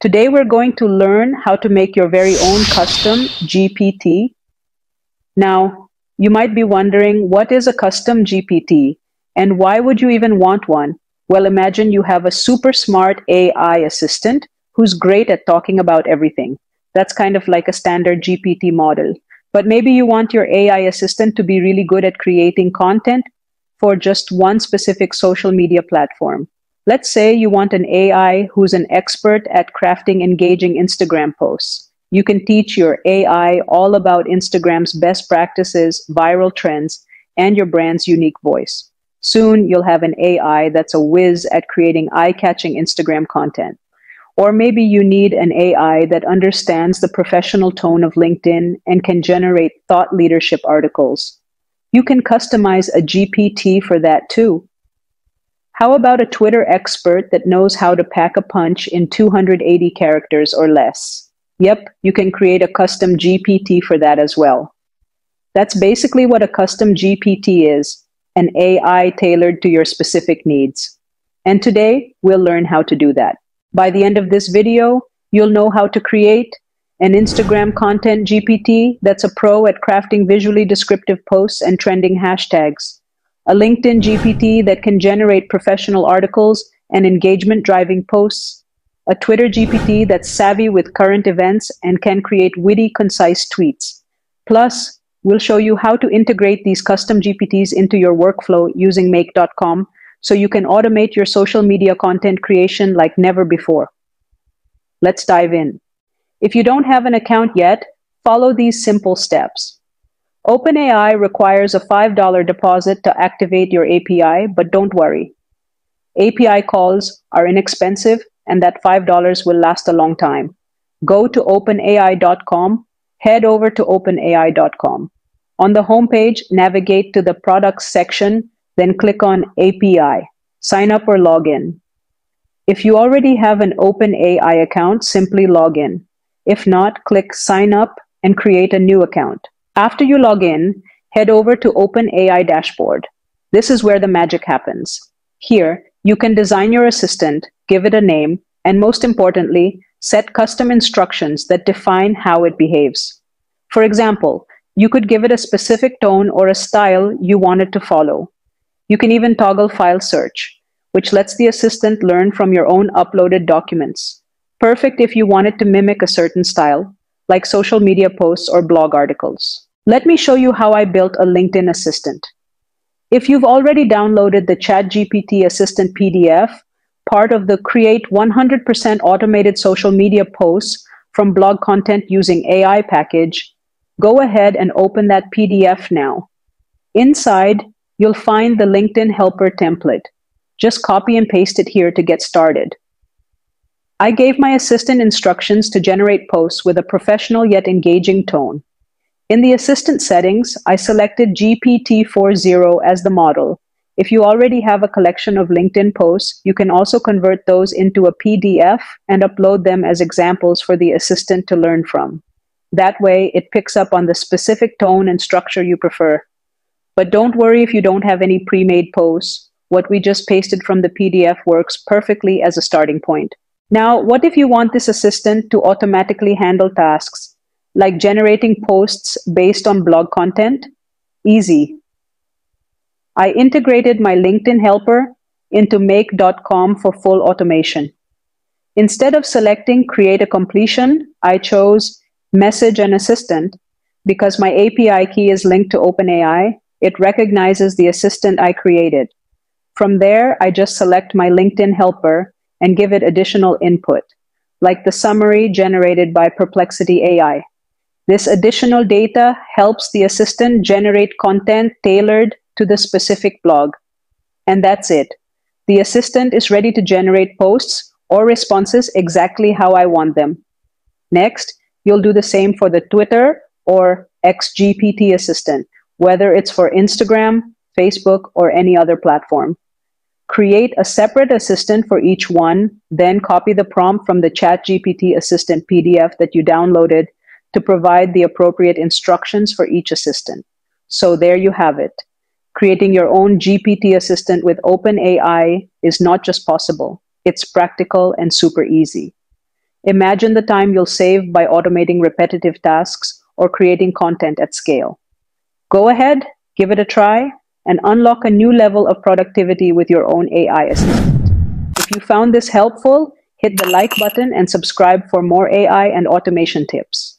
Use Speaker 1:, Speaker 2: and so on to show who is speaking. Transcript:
Speaker 1: Today we're going to learn how to make your very own custom GPT. Now, you might be wondering what is a custom GPT and why would you even want one? Well, imagine you have a super smart AI assistant who's great at talking about everything. That's kind of like a standard GPT model. But maybe you want your AI assistant to be really good at creating content for just one specific social media platform. Let's say you want an AI who's an expert at crafting engaging Instagram posts. You can teach your AI all about Instagram's best practices, viral trends, and your brand's unique voice. Soon you'll have an AI that's a whiz at creating eye catching Instagram content. Or maybe you need an AI that understands the professional tone of LinkedIn and can generate thought leadership articles. You can customize a GPT for that too. How about a Twitter expert that knows how to pack a punch in 280 characters or less? Yep, you can create a custom GPT for that as well. That's basically what a custom GPT is an AI tailored to your specific needs. And today, we'll learn how to do that. By the end of this video, you'll know how to create an Instagram content GPT that's a pro at crafting visually descriptive posts and trending hashtags a LinkedIn GPT that can generate professional articles and engagement driving posts, a Twitter GPT that's savvy with current events and can create witty, concise tweets. Plus, we'll show you how to integrate these custom GPTs into your workflow using make.com so you can automate your social media content creation like never before. Let's dive in. If you don't have an account yet, follow these simple steps. OpenAI requires a $5 deposit to activate your API, but don't worry. API calls are inexpensive and that $5 will last a long time. Go to openai.com, head over to openai.com. On the homepage, navigate to the products section, then click on API. Sign up or log in. If you already have an OpenAI account, simply log in. If not, click sign up and create a new account. After you log in, head over to OpenAI dashboard. This is where the magic happens. Here, you can design your assistant, give it a name, and most importantly, set custom instructions that define how it behaves. For example, you could give it a specific tone or a style you want it to follow. You can even toggle file search, which lets the assistant learn from your own uploaded documents. Perfect if you want it to mimic a certain style, like social media posts or blog articles. Let me show you how I built a LinkedIn Assistant. If you've already downloaded the ChatGPT Assistant PDF, part of the Create 100% Automated Social Media Posts from Blog Content Using AI package, go ahead and open that PDF now. Inside, you'll find the LinkedIn Helper template. Just copy and paste it here to get started. I gave my assistant instructions to generate posts with a professional yet engaging tone. In the assistant settings, I selected GPT-4o as the model. If you already have a collection of LinkedIn posts, you can also convert those into a PDF and upload them as examples for the assistant to learn from. That way, it picks up on the specific tone and structure you prefer. But don't worry if you don't have any pre-made posts. What we just pasted from the PDF works perfectly as a starting point. Now, what if you want this assistant to automatically handle tasks like generating posts based on blog content? Easy. I integrated my LinkedIn helper into make.com for full automation. Instead of selecting create a completion, I chose message an assistant because my API key is linked to OpenAI. It recognizes the assistant I created. From there, I just select my LinkedIn helper and give it additional input, like the summary generated by Perplexity AI. This additional data helps the assistant generate content tailored to the specific blog. And that's it. The assistant is ready to generate posts or responses exactly how I want them. Next, you'll do the same for the Twitter or XGPT assistant, whether it's for Instagram, Facebook, or any other platform. Create a separate assistant for each one, then copy the prompt from the ChatGPT assistant PDF that you downloaded to provide the appropriate instructions for each assistant. So there you have it. Creating your own GPT assistant with OpenAI is not just possible, it's practical and super easy. Imagine the time you'll save by automating repetitive tasks or creating content at scale. Go ahead, give it a try, and unlock a new level of productivity with your own AI assistant. If you found this helpful, hit the like button and subscribe for more AI and automation tips.